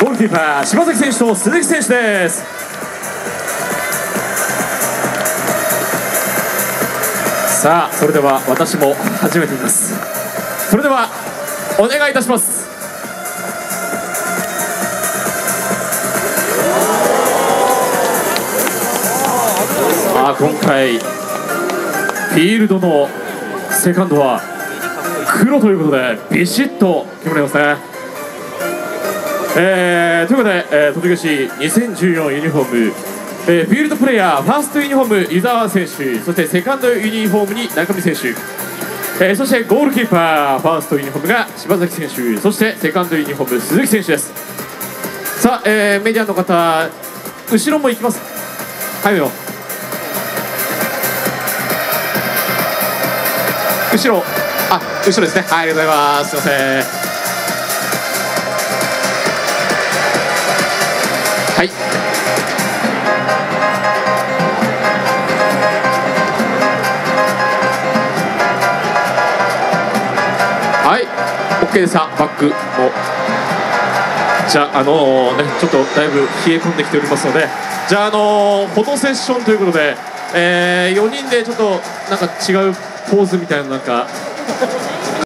ゴールキーパー柴崎選手と鈴木選手です。さあそれでは私も始めてみます。それではお願いいたします。あ今回フィールドのセカンドは黒ということでビシッと決まりますね。えー、ということで、えー、栃木市2014ユニフォーム、えー、フィールドプレイヤーファーストユニフォーム湯沢選手そしてセカンドユニフォームに中見選手、えー、そしてゴールキーパーファーストユニフォームが柴崎選手そしてセカンドユニフォーム鈴木選手です。さあ、えー、メディアの方後ろも行きます。はいよ。後ろ。あ後ろですね。はいありがとうございます。すいません。はい。はい。OK ですバックもじゃああのー、ねちょっとだいぶ冷え込んできておりますので。じゃああのー、フォトセッションということで、えー、4人でちょっとなんか違うポーズみたいななんか